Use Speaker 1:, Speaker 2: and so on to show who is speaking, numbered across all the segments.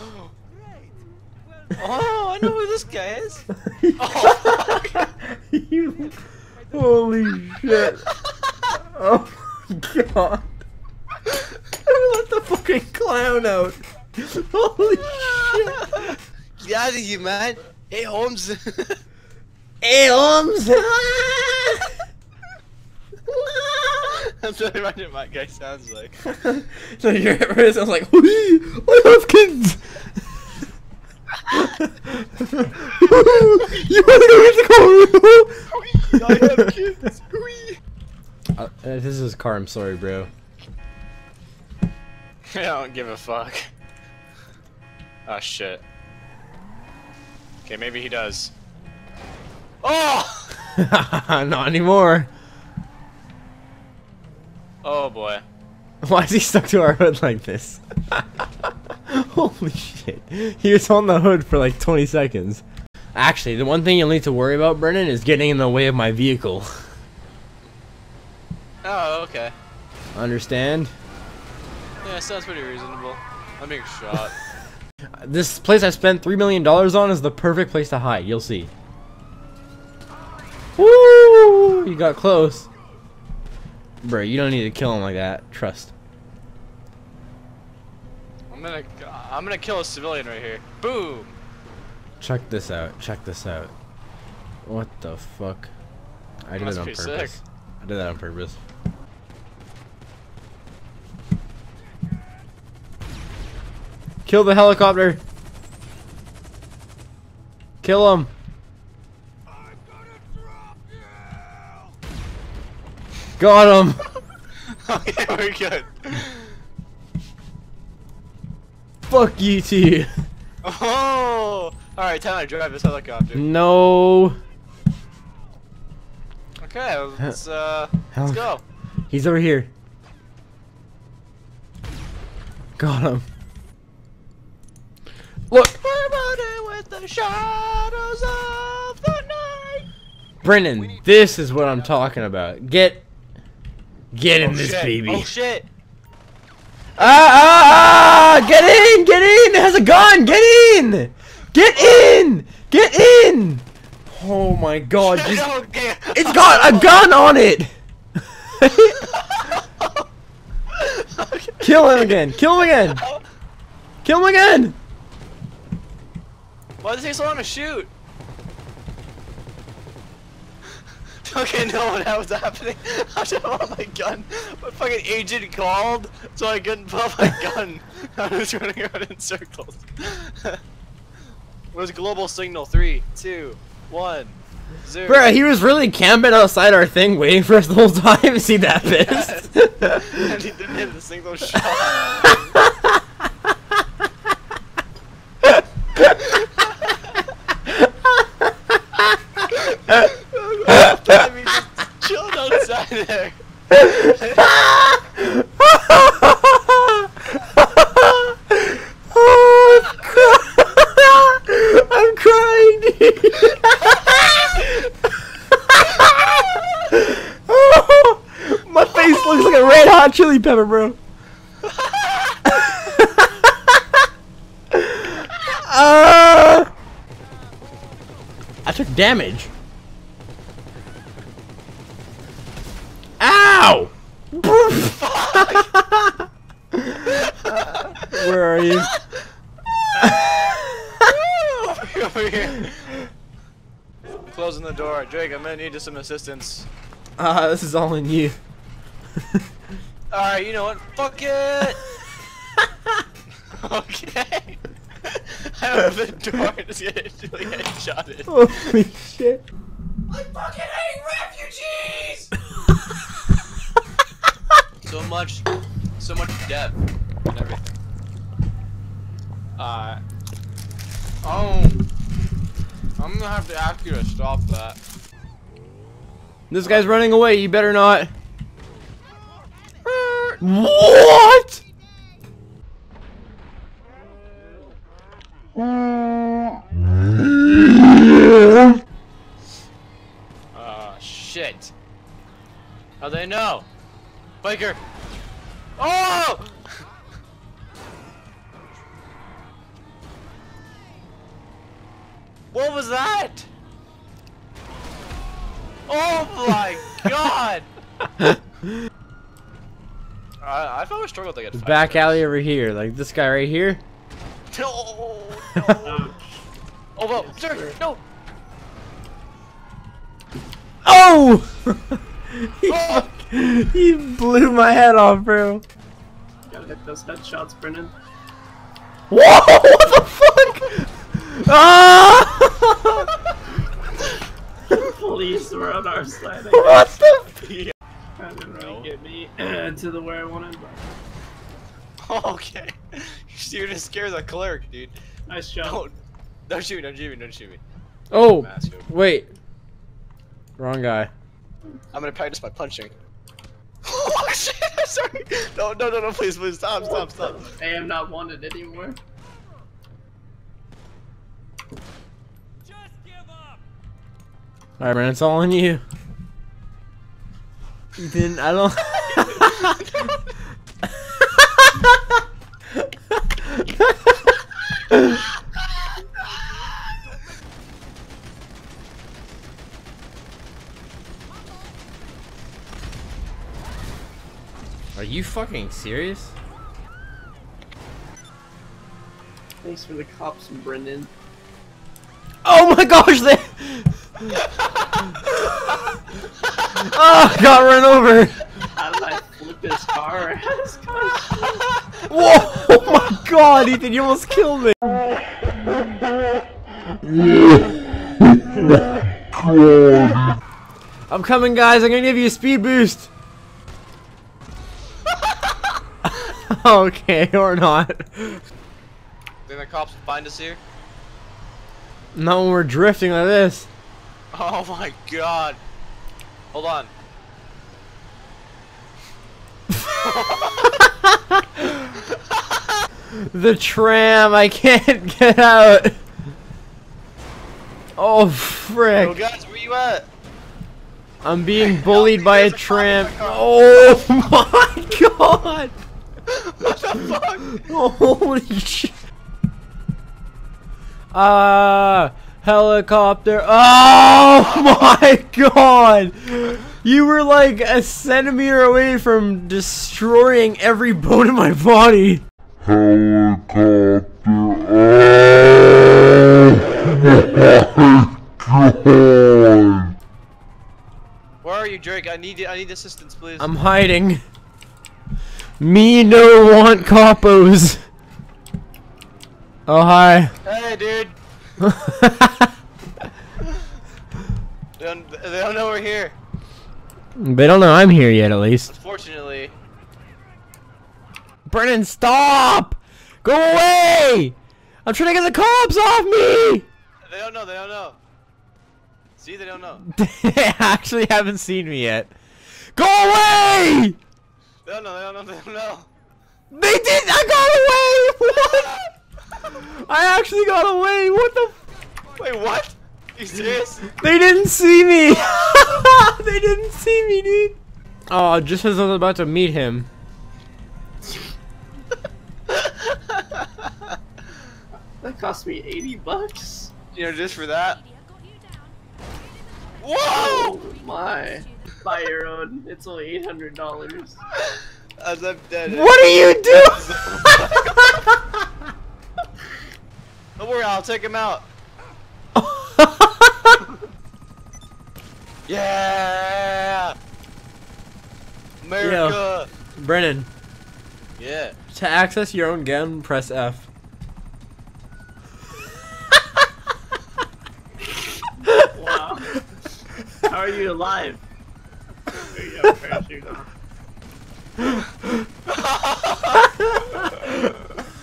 Speaker 1: Oh, I know who this guy is.
Speaker 2: you, holy shit. Oh my god. Let the fucking clown out. Holy shit.
Speaker 1: Get out of here, man. Hey, Holmes.
Speaker 2: Hey, Holmes.
Speaker 1: I'm trying to imagine what that guy sounds like.
Speaker 2: so you're it sounds like, "Wee, I have kids. you wanna go get the car?
Speaker 1: I have kids.
Speaker 2: Uh, this is his car. I'm sorry, bro.
Speaker 1: I don't give a fuck. Oh shit. Okay, maybe he does. Oh!
Speaker 2: Not anymore.
Speaker 1: Oh boy.
Speaker 2: Why is he stuck to our hood like this? Holy shit. He was on the hood for like 20 seconds. Actually, the one thing you'll need to worry about, Brennan, is getting in the way of my vehicle.
Speaker 1: Oh, okay.
Speaker 2: Understand?
Speaker 1: Yeah, sounds pretty reasonable. I'm being shot.
Speaker 2: This place I spent $3 million on is the perfect place to hide. You'll see. Woo! You got close. Bro, you don't need to kill him like that. Trust.
Speaker 1: I'm gonna, I'm gonna kill a civilian right here. Boom!
Speaker 2: Check this out. Check this out. What the fuck? I did
Speaker 1: Must
Speaker 2: it on purpose.
Speaker 1: sick.
Speaker 2: I did that on purpose. Kill the helicopter. Kill him. Got him.
Speaker 1: okay, we're good.
Speaker 2: Fuck you too.
Speaker 1: Oh! Alright, time to drive this helicopter.
Speaker 2: No.
Speaker 1: Okay, let's, uh, let's go.
Speaker 2: He's over here. Got him. Look,
Speaker 1: We're running with the shadows of the night.
Speaker 2: Brennan, this is what I'm talking about. Get, get in
Speaker 1: Oh,
Speaker 2: this
Speaker 1: shit.
Speaker 2: baby.
Speaker 1: Oh shit!
Speaker 2: Ah, ah, ah! Get in! Get in! It has a gun! Get in! Get in! Get in! Oh my god, just,
Speaker 1: okay.
Speaker 2: it's got a gun on it! Kill him again! Kill him again! Kill him again!
Speaker 1: Why does it take so long to shoot? Okay, no, what was happening? I just want my gun. My fucking agent called, so I couldn't pull my gun. I was running around in circles. Where's global signal? Three, two, one, zero.
Speaker 2: Bro, he was really camping outside our thing waiting for us the whole time. Is he that pissed?
Speaker 1: and he didn't hit a single shot. I mean, just chilled outside there.
Speaker 2: oh, I'm crying, my face looks like a red hot chili pepper, bro. uh, I took damage. Ow! Where are you?
Speaker 1: Over here. Closing the door. Drake, I'm gonna need some assistance.
Speaker 2: Uh, this is all in you.
Speaker 1: Alright, you know what? Fuck it! okay. I open the door and just get instantly headshotted.
Speaker 2: Holy shit.
Speaker 1: I fucking hate refugees! so much, so much depth and everything. Uh, oh, I'm gonna have to ask you to stop that.
Speaker 2: This guy's running away, you better not. What?
Speaker 1: Ah, shit. How they know? Biker! Oh! What was that? Oh my god! I, I've always struggled to get five
Speaker 2: Back
Speaker 1: stars.
Speaker 2: alley over here, like this guy right here.
Speaker 1: No, no. Oh well, sir, no.
Speaker 2: Oh! he,
Speaker 1: Oh!
Speaker 2: he blew my head off, bro.
Speaker 3: You Gotta hit those headshots, Brennan.
Speaker 2: Whoa! What the fuck? Ah!
Speaker 3: Police on our side. I
Speaker 2: what
Speaker 3: guess.
Speaker 2: the?
Speaker 3: That didn't really get me to the where I wanted, but
Speaker 1: Okay, you're gonna scare the clerk, dude.
Speaker 3: nice shot.
Speaker 1: Don't, don't shoot me, don't shoot me, don't shoot me.
Speaker 2: Oh, wait. Wrong guy.
Speaker 1: I'm gonna practice my punching. oh shit! Sorry. No, no, no, no! Please, please, stop, stop, stop.
Speaker 3: I am not wanted anymore.
Speaker 2: Alright, man, it's all on you. Ethan, I don't. Are you fucking serious?
Speaker 3: Thanks for the cops, Brennan.
Speaker 2: Oh my gosh, they. Oh, got run over.
Speaker 3: How did I flip his car? His car's
Speaker 2: Whoa! Oh my god, Ethan, you almost killed me. I'm coming, guys. I'm gonna give you a speed boost. okay, or not.
Speaker 1: Think the cops will find us here?
Speaker 2: Not when we're drifting like this.
Speaker 1: Oh my god. Hold on.
Speaker 2: The tram, I can't get out. Oh, frick.
Speaker 1: Yo, guys, where you at?
Speaker 2: I'm being bullied by a
Speaker 1: There's a cop
Speaker 2: tram.
Speaker 1: in my car.
Speaker 2: Oh my god!
Speaker 1: What the fuck?
Speaker 2: Holy shit! Ah, helicopter! Oh my god! You were like a centimeter away from destroying every bone in my body.
Speaker 4: helicopter. Oh, my God.
Speaker 1: Where are you, Drake? I need I need assistance, please.
Speaker 2: I'm hiding. Me no want coppos. Oh hi.
Speaker 1: Hey, dude. They don't, they don't know we're here.
Speaker 2: they don't know I'm here yet, at least.
Speaker 1: Fortunately.
Speaker 2: Brennan, stop! Go away! I'm trying to get the cops off me!
Speaker 1: They don't know. They don't know. See, they don't know.
Speaker 2: they actually haven't seen me yet. Go away!
Speaker 1: They don't know. They don't know. They don't know.
Speaker 2: They did! I got away! What? I actually got away! What the? F-
Speaker 1: Wait, what? you serious?
Speaker 2: they didn't see me! they didn't see me, dude! Oh, just as I was about to meet him.
Speaker 3: That cost me 80 bucks.
Speaker 1: you know, just for that. Whoa!
Speaker 3: Oh my. Buy your own. It's only $800.
Speaker 1: As I'm dead.
Speaker 2: What are you doing?
Speaker 1: Don't worry, I'll take him out. Yeah! America!
Speaker 2: Brennan,
Speaker 1: Yeah.
Speaker 2: to access your own gun, press F.
Speaker 3: Wow. How are you alive? There you go, parachute on.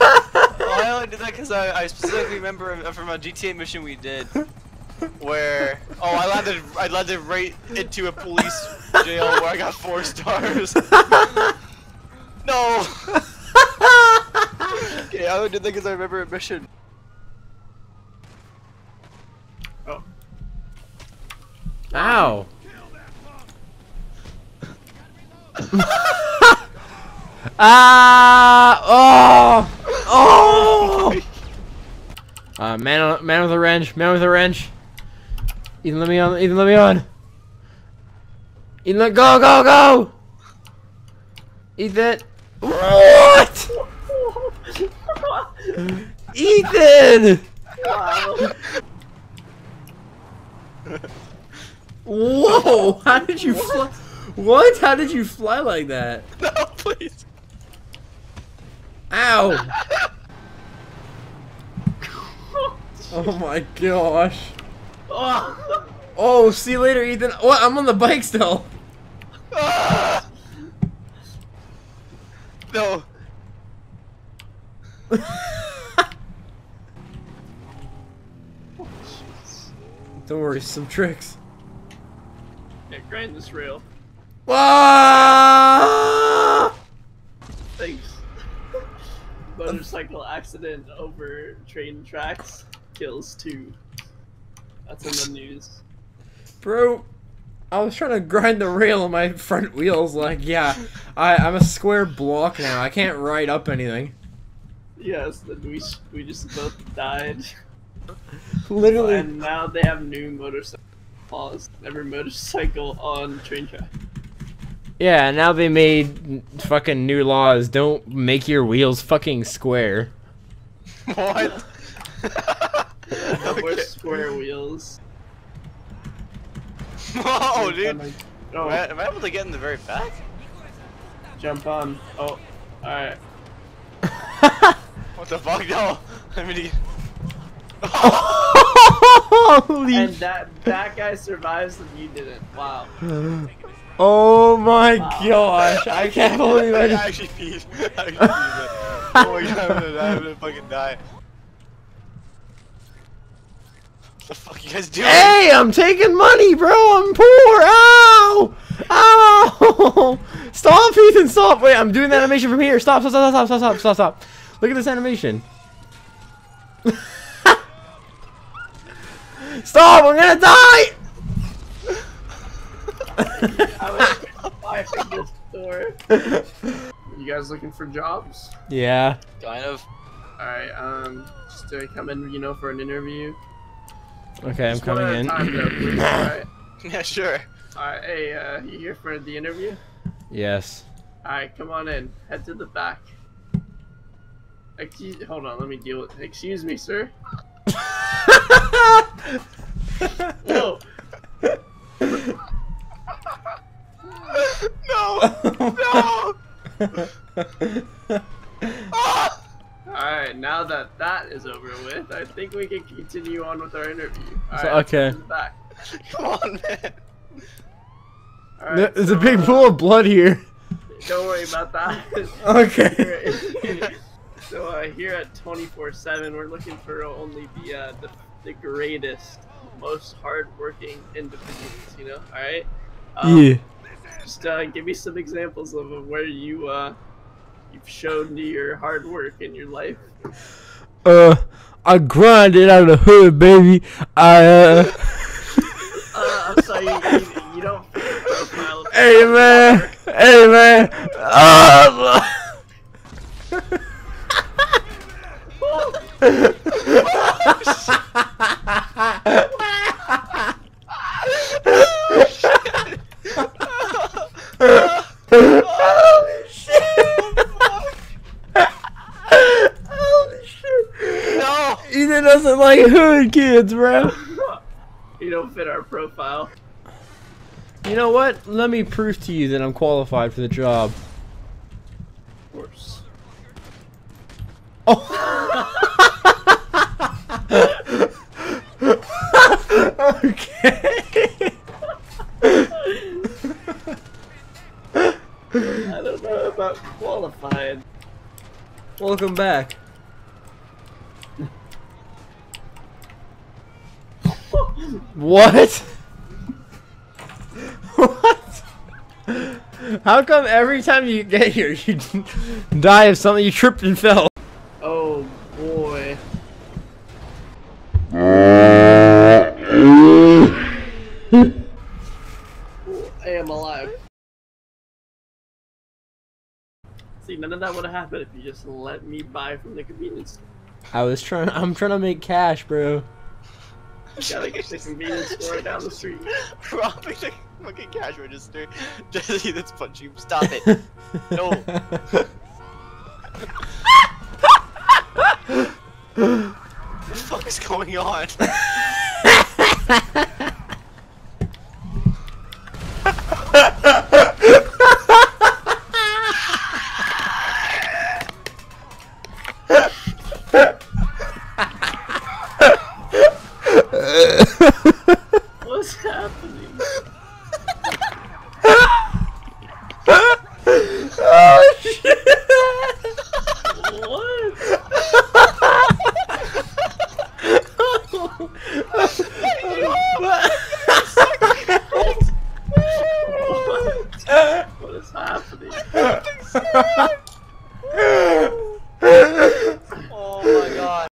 Speaker 1: Well, I only did that because I, I specifically remember from a GTA mission we did where oh I landed I landed right into a police jail where I got four stars. no. okay, I only did that because I remember a mission.
Speaker 3: Oh.
Speaker 2: Ow. ah! Oh! Oh! Um, man, on, man with a wrench. Man with a wrench. Ethan, let me on. Ethan, let me on. Ethan, let go, go, go. Ethan. What? Ethan. Whoa! How did you fly? What? How did you fly like that?
Speaker 1: No, please.
Speaker 2: Ow! Oh my gosh.
Speaker 3: Oh.
Speaker 2: Oh, see you later, Ethan. What? I'm on the bike still.
Speaker 1: Ah! No.
Speaker 2: Don't worry, some tricks.
Speaker 3: Yeah, grind this rail.
Speaker 2: Ah!
Speaker 3: Thanks. Motorcycle accident over train tracks kills two. That's in the news.
Speaker 2: Bro, I was trying to grind the rail on my front wheels. Like, yeah, I, I'm a square block now. I can't ride up anything.
Speaker 3: Yes, then we we just both died,
Speaker 2: Literally.
Speaker 3: and now they have new motorcycle laws. Every motorcycle on train track.
Speaker 2: Yeah, now they made fucking new laws. Don't make your wheels fucking square.
Speaker 1: What?
Speaker 3: No more square wheels.
Speaker 1: Whoa, dude. Am
Speaker 3: Oh,
Speaker 1: I, am I able to get in the very back?
Speaker 3: jump on. Oh, alright.
Speaker 1: What the fuck? No. I mean, he...
Speaker 2: Holy
Speaker 3: And that that guy survives and you didn't. Wow.
Speaker 2: Oh my
Speaker 3: Wow.
Speaker 2: gosh, I can't believe I
Speaker 1: I actually peed. I actually peed. Oh my god, I'm gonna. I'm gonna fucking die. What the fuck you guys doing?
Speaker 2: Hey, I'm taking money, bro. I'm poor. Ow! Ow! Stop, Ethan. Stop. Wait, I'm doing the animation from here. Stop, stop, stop, stop, stop, stop, stop, stop. Look at this animation. stop! I'm gonna die.
Speaker 3: I was finding this door. You guys looking for jobs?
Speaker 2: yeah.
Speaker 1: Kind of.
Speaker 3: Alright, um, just to come in, you know, for an interview.
Speaker 2: Okay, I'm
Speaker 3: Just
Speaker 2: coming in.
Speaker 3: Time, though, please.
Speaker 1: Yeah, sure.
Speaker 3: Alright, hey, uh, you here for the interview?
Speaker 2: yes.
Speaker 3: Alright, come on in. Head to the back. Excuse, hold on, let me deal with. Excuse me, sir. Whoa.
Speaker 1: no! No! Ah!
Speaker 3: Alright, now that that is over with, I think we can continue on with our interview. Alright,
Speaker 2: So-
Speaker 3: let's
Speaker 2: okay.
Speaker 3: go to the back.
Speaker 1: Come on, man.
Speaker 3: Alright,
Speaker 2: There's a big
Speaker 3: uh,
Speaker 2: pool of blood here.
Speaker 3: Don't worry about that.
Speaker 2: Okay.
Speaker 3: so uh, here at 24/7, we're looking for only the uh, the, the greatest, most hardworking individuals. You know, all right.
Speaker 2: Yeah.
Speaker 3: Just uh, give me some examples of of where you uh, you've shown me your hard work in your life.
Speaker 2: Uh, I grinded out of the hood, baby. I uh.
Speaker 3: Uh, I'm sorry, you, you, you don't fit the profile.
Speaker 2: Hey
Speaker 3: hard
Speaker 2: man,
Speaker 3: work.
Speaker 2: hey man. Ah. oh shit! Holy Ethan doesn't like hood kids, bro.
Speaker 3: You don't fit our profile.
Speaker 2: You know what? Let me prove to you that I'm qualified for the job.
Speaker 3: Of course. Oh.
Speaker 2: okay.
Speaker 3: I don't know about qualified.
Speaker 2: Welcome back. What? what? How come every time you get here you die of something you tripped and fell?
Speaker 3: Oh boy. I am alive. See, none of that would have happened if you just let me buy from the convenience store.
Speaker 2: I was trying. I'm trying to make cash, bro.
Speaker 3: Gotta get the convenience store down the street.
Speaker 1: Robbing the fucking cash register. Jesse, that's punching. Stop it. No. What the fuck is going on?